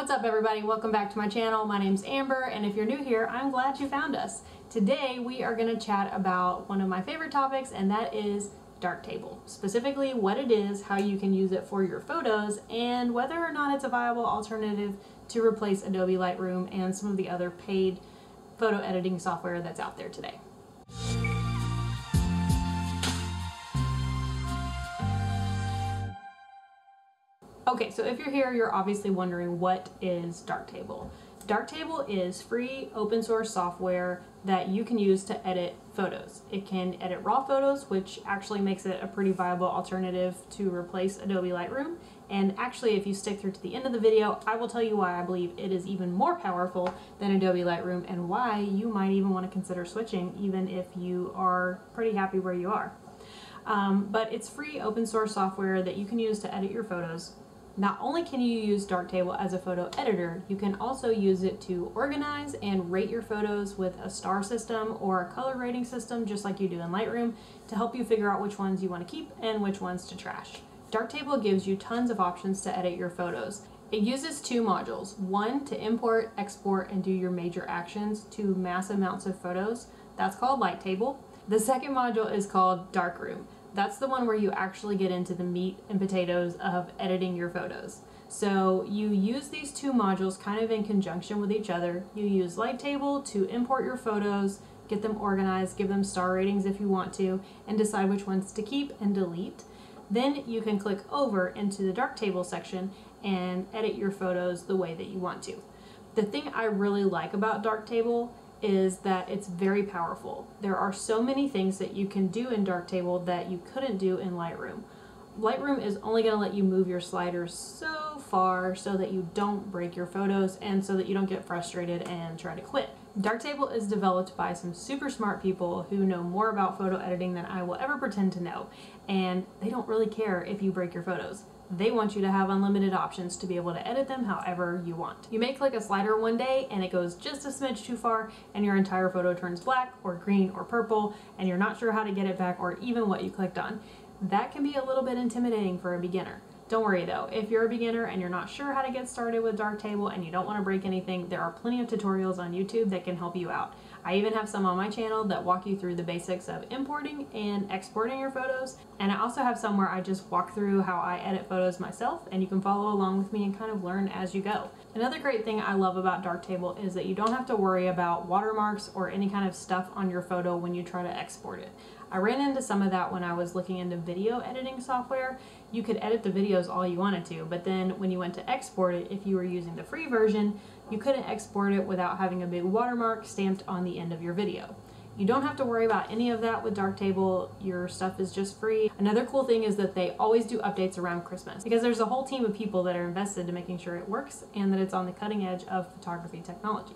What's up everybody? Welcome back to my channel. My name's Amber and if you're new here, I'm glad you found us. Today we are going to chat about one of my favorite topics and that is Darktable. Specifically what it is, how you can use it for your photos, and whether or not it's a viable alternative to replace Adobe Lightroom and some of the other paid photo editing software that's out there today. Okay, so if you're here, you're obviously wondering what is Darktable. Darktable is free open source software that you can use to edit photos. It can edit raw photos, which actually makes it a pretty viable alternative to replace Adobe Lightroom. And actually, if you stick through to the end of the video, I will tell you why I believe it is even more powerful than Adobe Lightroom and why you might even want to consider switching even if you are pretty happy where you are. Um, but it's free open source software that you can use to edit your photos not only can you use Darktable as a photo editor, you can also use it to organize and rate your photos with a star system or a color rating system just like you do in Lightroom to help you figure out which ones you want to keep and which ones to trash. Darktable gives you tons of options to edit your photos. It uses two modules, one to import, export, and do your major actions to mass amounts of photos. That's called Lighttable. The second module is called Darkroom. That's the one where you actually get into the meat and potatoes of editing your photos. So you use these two modules kind of in conjunction with each other. You use Lighttable to import your photos, get them organized, give them star ratings if you want to, and decide which ones to keep and delete. Then you can click over into the Darktable section and edit your photos the way that you want to. The thing I really like about Darktable is that it's very powerful. There are so many things that you can do in Darktable that you couldn't do in Lightroom. Lightroom is only going to let you move your sliders so far so that you don't break your photos and so that you don't get frustrated and try to quit. Darktable is developed by some super smart people who know more about photo editing than I will ever pretend to know, and they don't really care if you break your photos. They want you to have unlimited options to be able to edit them however you want. You may click a slider one day and it goes just a smidge too far and your entire photo turns black or green or purple and you're not sure how to get it back or even what you clicked on. That can be a little bit intimidating for a beginner. Don't worry though, if you're a beginner and you're not sure how to get started with Darktable and you don't want to break anything, there are plenty of tutorials on YouTube that can help you out. I even have some on my channel that walk you through the basics of importing and exporting your photos, and I also have some where I just walk through how I edit photos myself and you can follow along with me and kind of learn as you go. Another great thing I love about Darktable is that you don't have to worry about watermarks or any kind of stuff on your photo when you try to export it. I ran into some of that when I was looking into video editing software. You could edit the videos all you wanted to, but then when you went to export it, if you were using the free version, you couldn't export it without having a big watermark stamped on the end of your video. You don't have to worry about any of that with Darktable. Your stuff is just free. Another cool thing is that they always do updates around Christmas because there's a whole team of people that are invested in making sure it works and that it's on the cutting edge of photography technology.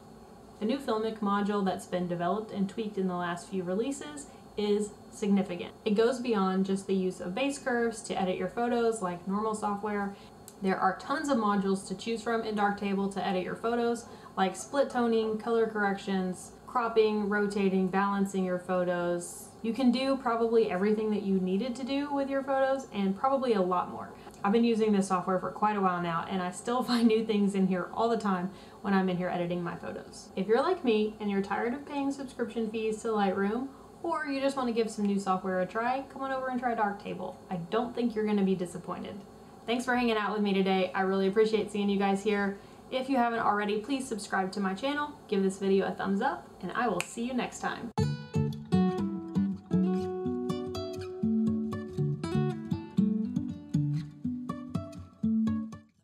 The new Filmic module that's been developed and tweaked in the last few releases is significant. It goes beyond just the use of base curves to edit your photos like normal software. There are tons of modules to choose from in Darktable to edit your photos, like split toning, color corrections, cropping, rotating, balancing your photos. You can do probably everything that you needed to do with your photos and probably a lot more. I've been using this software for quite a while now and I still find new things in here all the time when I'm in here editing my photos. If you're like me and you're tired of paying subscription fees to Lightroom or you just want to give some new software a try, come on over and try Darktable. I don't think you're going to be disappointed. Thanks for hanging out with me today. I really appreciate seeing you guys here. If you haven't already, please subscribe to my channel, give this video a thumbs up, and I will see you next time.